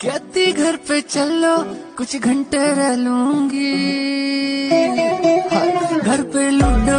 कहती घर पे चलो कुछ घंटे रह लूँगी। हाँ, घर पे लूडो